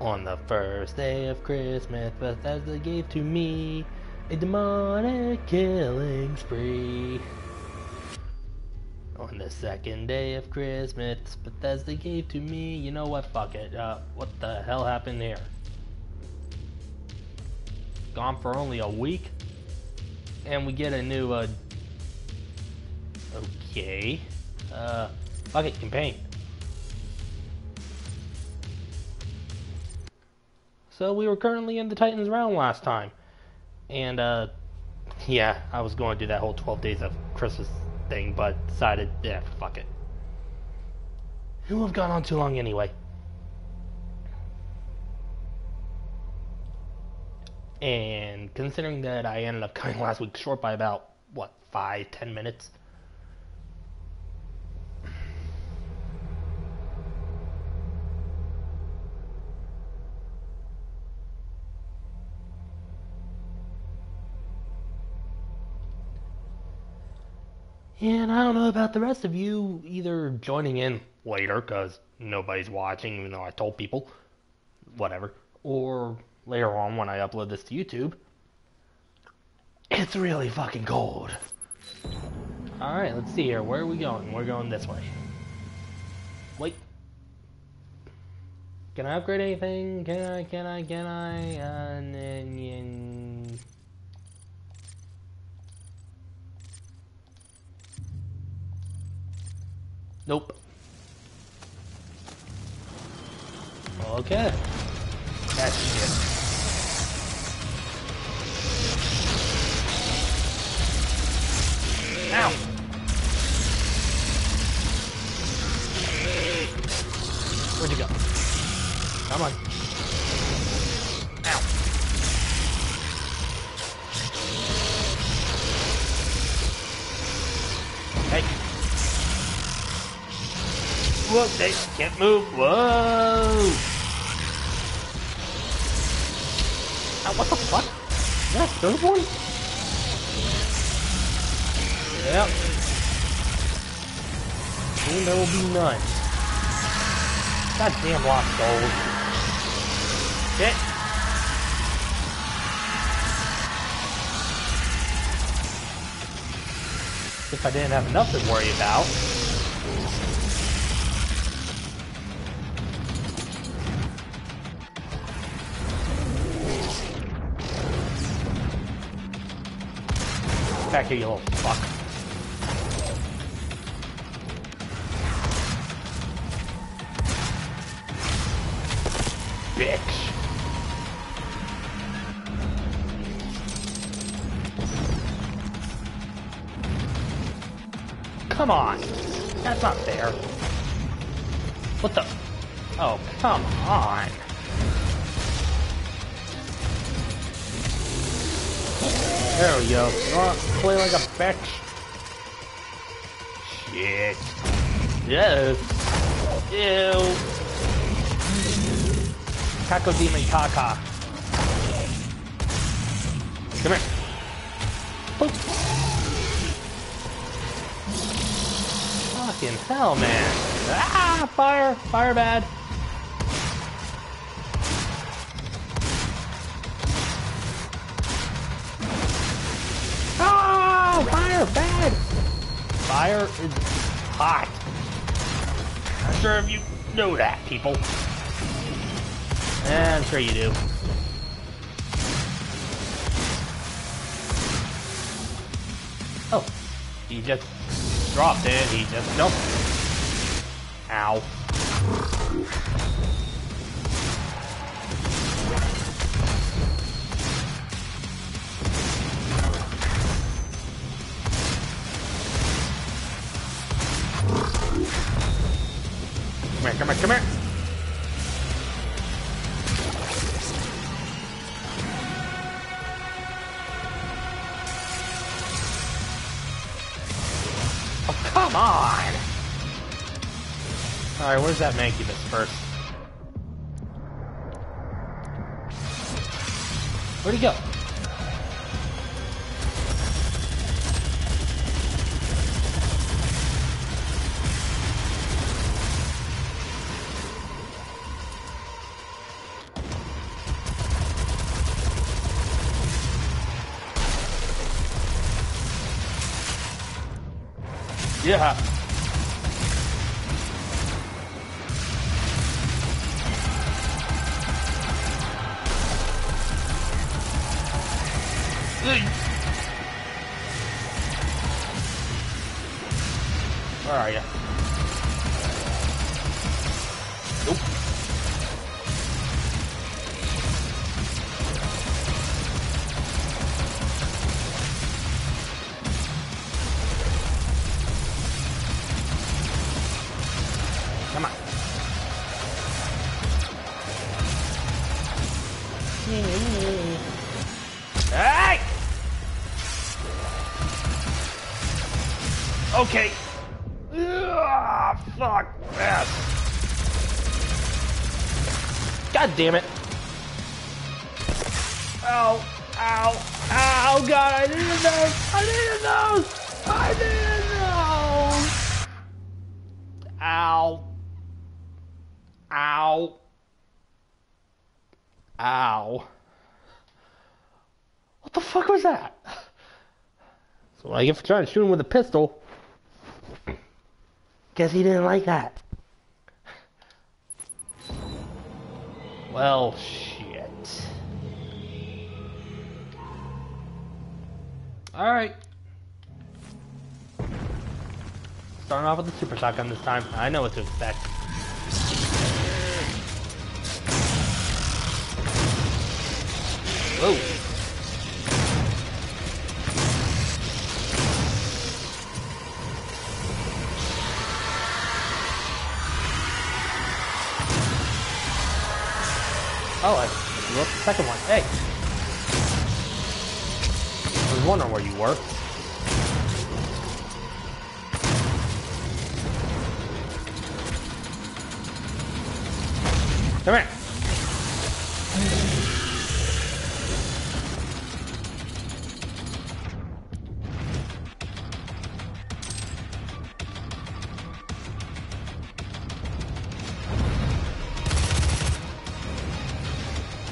On the first day of Christmas, Bethesda gave to me a demonic killing spree. On the second day of Christmas, Bethesda gave to me, you know what, fuck it, uh, what the hell happened here? Gone for only a week? And we get a new, uh, okay, uh, fuck it, campaign. So we were currently in the Titan's Realm last time. And, uh, yeah, I was going to do that whole 12 days of Christmas thing, but decided, yeah, fuck it. It would have gone on too long anyway. And considering that I ended up coming last week short by about, what, five, ten minutes? And I don't know about the rest of you either joining in later because nobody's watching, even though I told people, whatever, or later on when I upload this to YouTube. It's really fucking cold. Alright, let's see here. Where are we going? We're going this way. Wait. Can I upgrade anything? Can I, can I, can I? Uh, Nope. Okay. That's shit. Ow! Where'd you go? Come on. Ow. Hey. Whoa, they can't move. Whoa! Oh, what the fuck? Is that third one? Yep. And there will be none. Goddamn lost gold. Shit. If I didn't have enough to worry about. Back here, you little fuck. Bitch. Come on. That's not fair. What the? Oh, come on. There we go. Oh, play like a bitch. Shit. Yes. Ew. Cacodemon caca. Come here. Boop. Fucking hell, man. Ah, fire. Fire bad. Fire bad. Fire is hot. I'm sure if you know that, people. Eh, I'm sure you do. Oh, he just dropped it. He just jumped. Ow. Here, come here, come here. Oh, come on! Alright, where's that Mancubus first? Where'd he go? Yeah. Where are you? Damn it. Ow. Ow. Ow, God, I needed those. I needed those. I needed those. Ow. Ow. Ow. What the fuck was that? So I get for trying to shoot him with a pistol. Guess he didn't like that. Well, shit. Alright. Starting off with the super shotgun this time. I know what to expect. Whoa. Come here.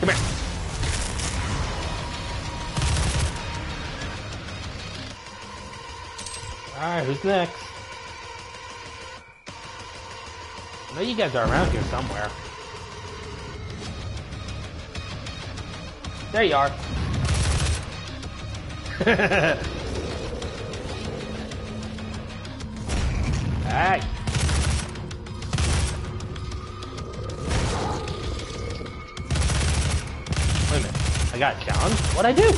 Come here. Alright, who's next? I know you guys are around here somewhere. There you are. Alright. Wait a minute. I got challenge? What'd I do?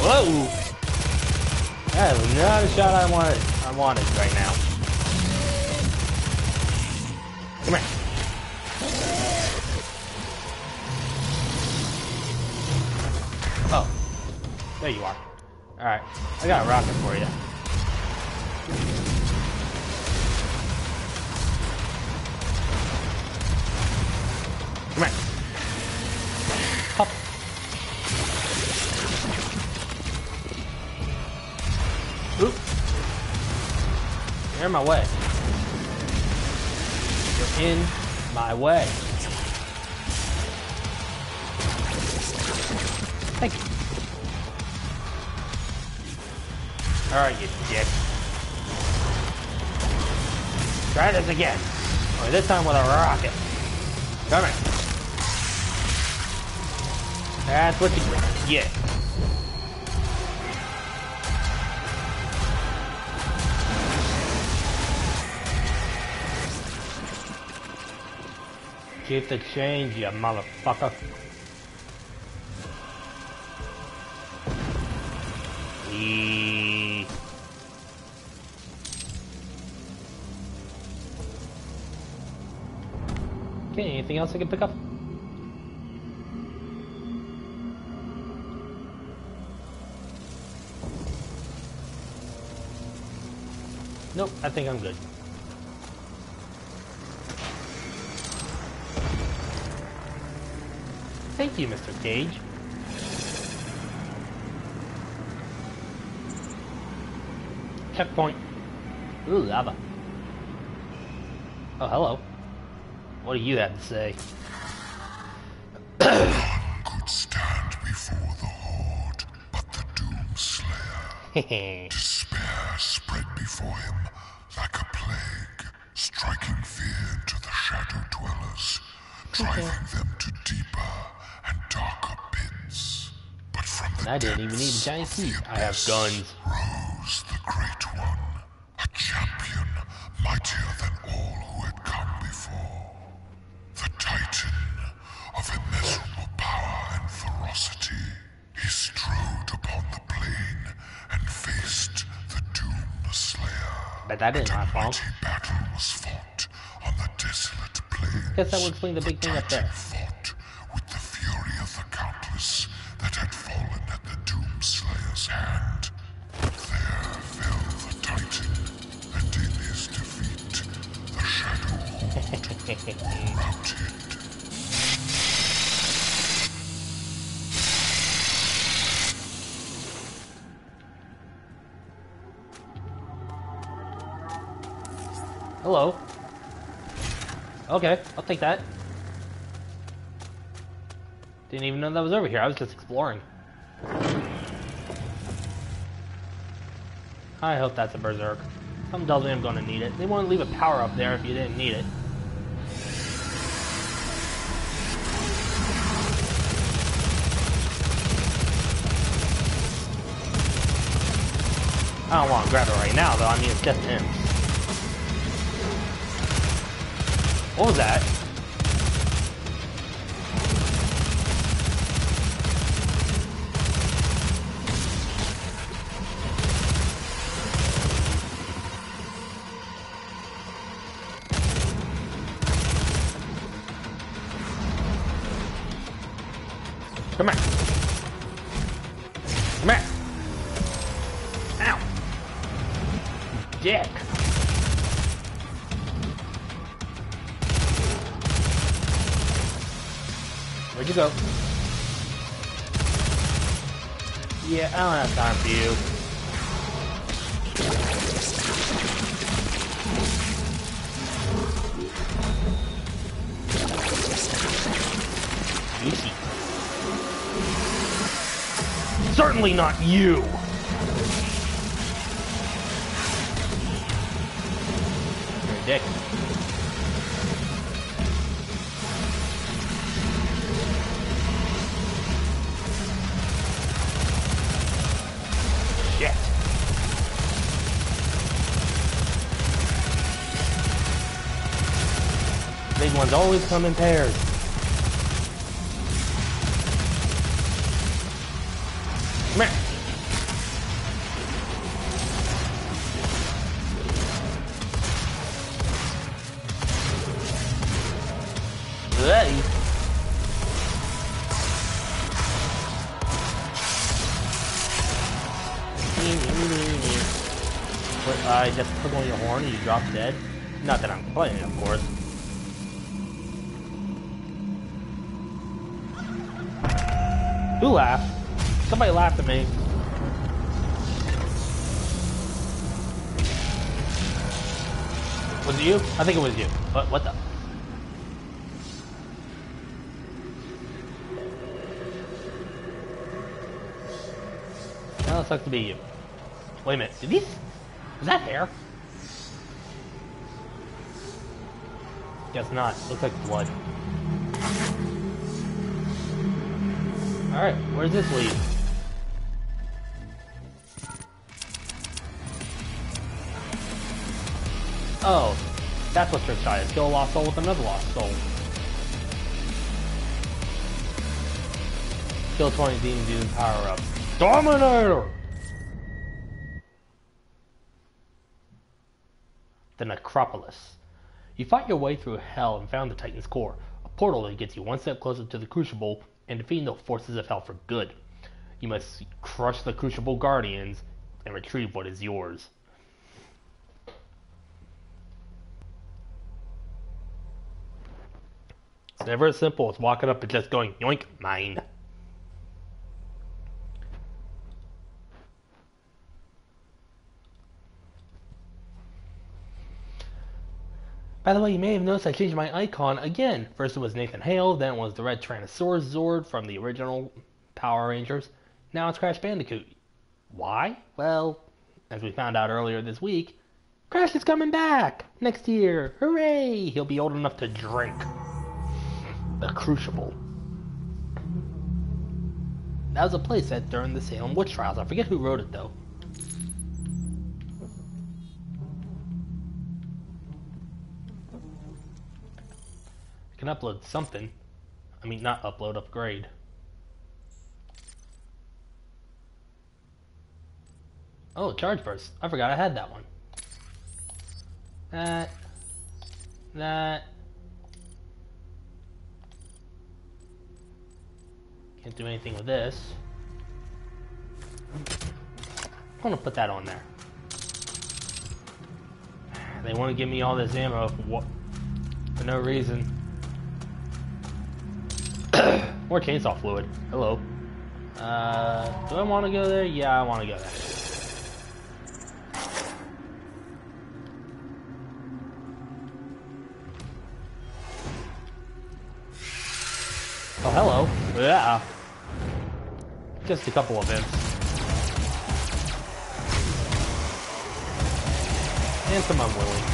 Whoa! That was not a shot I wanted I wanted right now. Come here. There you are. Alright. I got a rocket for you. Come here. Hop. Oop. You're in my way. You're in my way. Alright, you dick. Try this again. Only this time with a rocket. Come here. That's what you get. Keep the change, you motherfucker. Eee. Anything else I can pick up? Nope, I think I'm good. Thank you, Mr. Cage. Checkpoint. Ooh, lava. Oh, hello. What do you have to say? could stand before the Horde, but the Doom Slayer. Hehe. Despair spread before before him like a plague, striking fear into the shadow dwellers, driving them to deeper and darker pits. But from the I didn't even need a giant of seat. I have guns. Slayer. Bet that didn't last long. Mighty battle was fought on the desolate plains. Guess that would explain the big thing up there. Hello. Okay, I'll take that. Didn't even know that was over here. I was just exploring. I hope that's a berserk. Something tells me I'm gonna need it. They wouldn't leave a power up there if you didn't need it. I don't want to grab it right now, though. I mean, it's just him. What was that? Where'd you go? Yeah, I don't have time for you. Certainly not you! Always come in pairs. Come here. Ready? But I just took on your horn and you dropped dead. Not that I'm complaining, of course. Who laughed? Somebody laughed at me. Was it you? I think it was you. What, what the? Well, it sucks to be you. Wait a minute. Did these... Is that hair? Guess not. Looks like blood. Alright, where's this lead? Oh, that's what trick shot is. Kill a lost soul with another lost soul. Kill 20 demons using power up. Dominator! The Necropolis. You fought your way through hell and found the Titan's core, a portal that gets you one step closer to the Crucible and defeating the forces of hell for good. You must crush the Crucible Guardians and retrieve what is yours. It's never as simple as walking up and just going, yoink, mine. By the way, you may have noticed I changed my icon again. First it was Nathan Hale, then it was the red Tyrannosaurus Zord from the original Power Rangers. Now it's Crash Bandicoot. Why? Well, as we found out earlier this week, Crash is coming back next year. Hooray! He'll be old enough to drink. The Crucible. That was a play set during the Salem witch trials. I forget who wrote it though. Can upload something. I mean, not upload, upgrade. Oh, charge burst. I forgot I had that one. That. That. Can't do anything with this. I'm gonna put that on there. They want to give me all this ammo for, what, for no reason. More chainsaw fluid. Hello. Uh, do I want to go there? Yeah, I want to go there. Oh, hello. Yeah. Just a couple of imps. And some unwilling.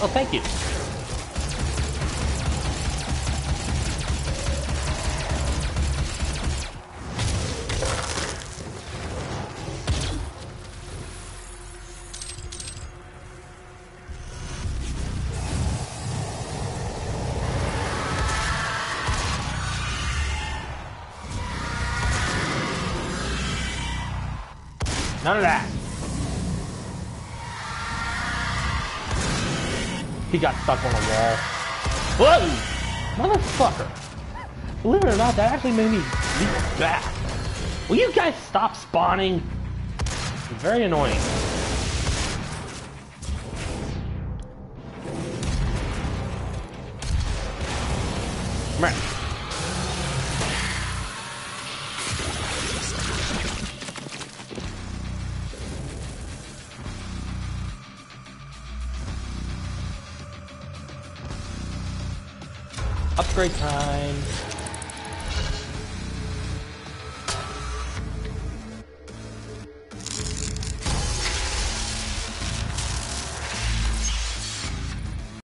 Oh, thank you. None of that. He got stuck on a wall. Whoa! Motherfucker! Believe it or not, that actually made me leap back. Will you guys stop spawning? It's very annoying. Right. Upgrade time.